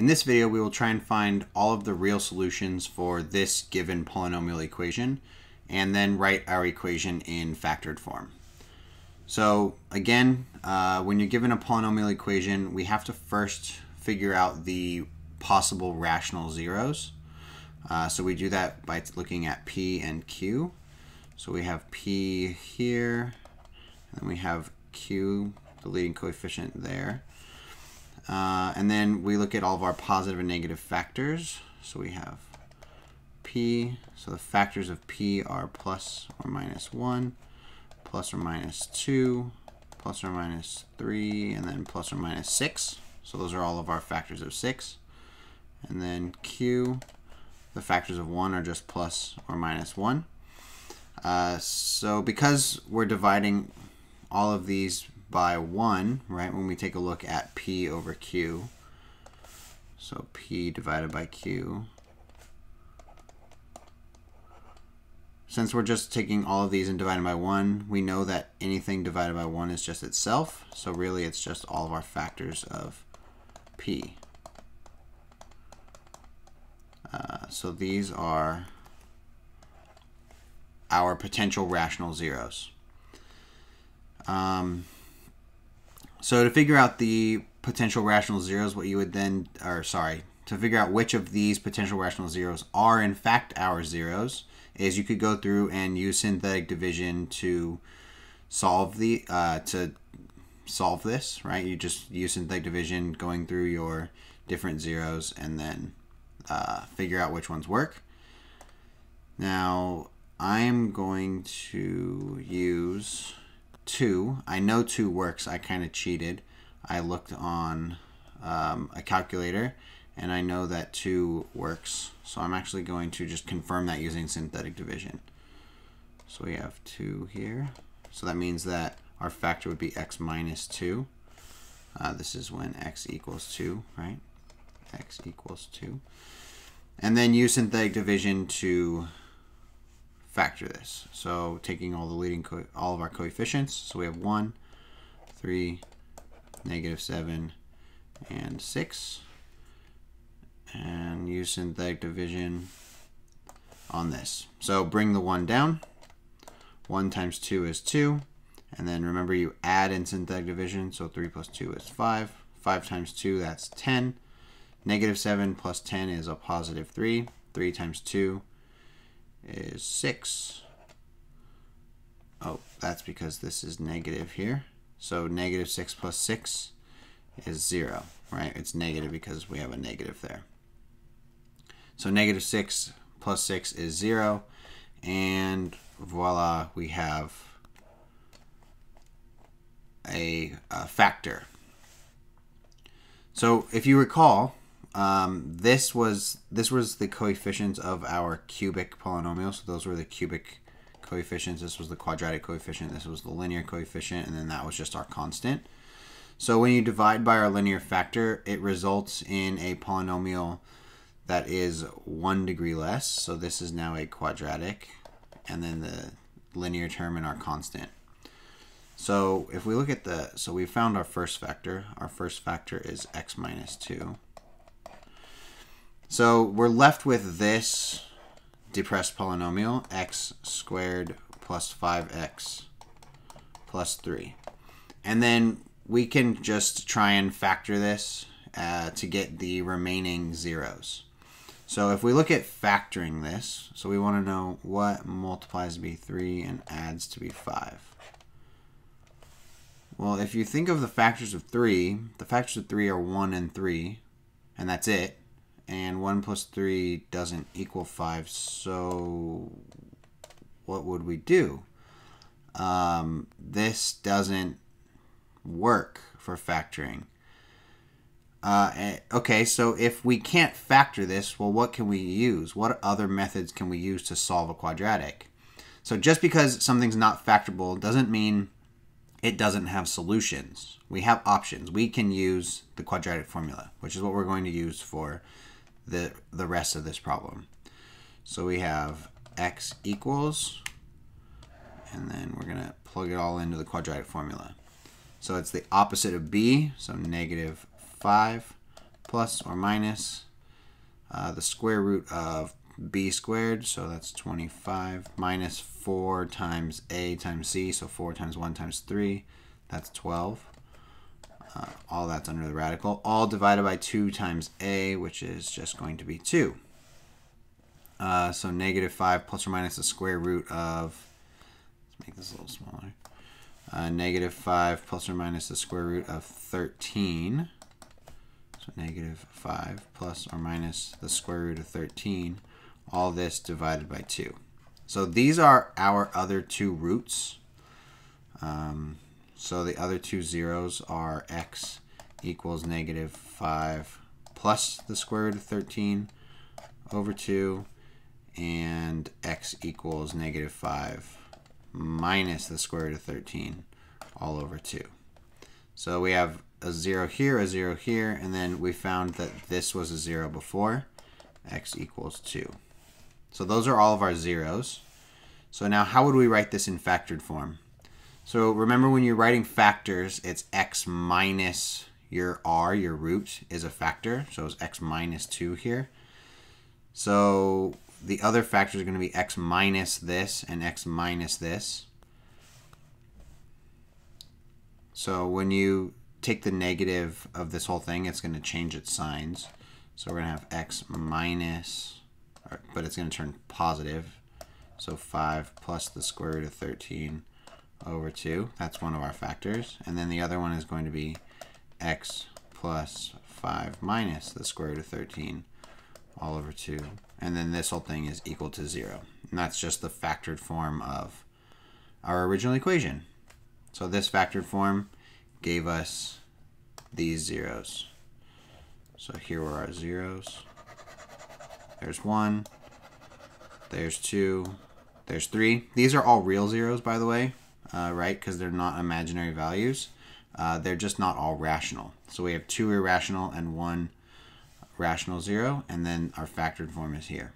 In this video, we will try and find all of the real solutions for this given polynomial equation and then write our equation in factored form. So again, uh, when you're given a polynomial equation, we have to first figure out the possible rational zeros. Uh, so we do that by looking at P and Q. So we have P here, and we have Q, the leading coefficient there. Uh, and then we look at all of our positive and negative factors. So we have P, so the factors of P are plus or minus 1, plus or minus 2, plus or minus 3, and then plus or minus 6. So those are all of our factors of 6. And then Q, the factors of 1 are just plus or minus 1. Uh, so because we're dividing all of these by 1, right, when we take a look at P over Q, so P divided by Q, since we're just taking all of these and dividing by 1, we know that anything divided by 1 is just itself, so really it's just all of our factors of P. Uh, so these are our potential rational zeros. Um, so to figure out the potential rational zeros, what you would then, or sorry, to figure out which of these potential rational zeros are in fact our zeros, is you could go through and use synthetic division to solve the, uh, to solve this, right? You just use synthetic division going through your different zeros and then uh, figure out which ones work. Now, I'm going to use 2. I know 2 works. I kind of cheated. I looked on um, a calculator and I know that 2 works. So I'm actually going to just confirm that using synthetic division. So we have 2 here. So that means that our factor would be x minus 2. Uh, this is when x equals 2, right? x equals 2. And then use synthetic division to factor this. So taking all the leading, all of our coefficients. So we have 1, 3, negative 7, and 6. And use synthetic division on this. So bring the 1 down. 1 times 2 is 2. And then remember you add in synthetic division. So 3 plus 2 is 5. 5 times 2, that's 10. Negative 7 plus 10 is a positive 3. 3 times 2 is 6. Oh, that's because this is negative here. So negative 6 plus 6 is 0, right? It's negative because we have a negative there. So negative 6 plus 6 is 0. And voila, we have a, a factor. So if you recall, um, this was this was the coefficients of our cubic polynomial. So those were the cubic coefficients. This was the quadratic coefficient. This was the linear coefficient, and then that was just our constant. So when you divide by our linear factor, it results in a polynomial that is one degree less. So this is now a quadratic, and then the linear term in our constant. So if we look at the, so we found our first factor. Our first factor is x minus 2. So we're left with this depressed polynomial, x squared plus 5x plus 3. And then we can just try and factor this uh, to get the remaining zeros. So if we look at factoring this, so we want to know what multiplies to be 3 and adds to be 5. Well, if you think of the factors of 3, the factors of 3 are 1 and 3, and that's it and 1 plus 3 doesn't equal 5, so what would we do? Um, this doesn't work for factoring. Uh, eh, okay, so if we can't factor this, well, what can we use? What other methods can we use to solve a quadratic? So just because something's not factorable doesn't mean it doesn't have solutions. We have options. We can use the quadratic formula, which is what we're going to use for the, the rest of this problem. So we have x equals, and then we're going to plug it all into the quadratic formula. So it's the opposite of b, so negative 5 plus or minus uh, the square root of b squared, so that's 25, minus 4 times a times c, so 4 times 1 times 3, that's 12. Uh, all that's under the radical. All divided by 2 times a, which is just going to be 2. Uh, so negative 5 plus or minus the square root of, let's make this a little smaller, uh, negative 5 plus or minus the square root of 13. So negative 5 plus or minus the square root of 13. All this divided by 2. So these are our other two roots. Um, so the other two zeros are x equals negative 5 plus the square root of 13 over 2 and x equals negative 5 minus the square root of 13 all over 2. So we have a 0 here, a 0 here, and then we found that this was a 0 before, x equals 2. So those are all of our zeros. So now how would we write this in factored form? So remember when you're writing factors, it's x minus your r, your root, is a factor. So it's x minus 2 here. So the other factors are going to be x minus this and x minus this. So when you take the negative of this whole thing, it's going to change its signs. So we're going to have x minus, but it's going to turn positive. So 5 plus the square root of 13 over 2. That's one of our factors. And then the other one is going to be x plus 5 minus the square root of 13 all over 2. And then this whole thing is equal to 0. And that's just the factored form of our original equation. So this factored form gave us these zeros. So here were our zeros. There's 1. There's 2. There's 3. These are all real zeros, by the way, uh, right? Because they're not imaginary values. Uh, they're just not all rational. So we have two irrational and one rational 0, and then our factored form is here.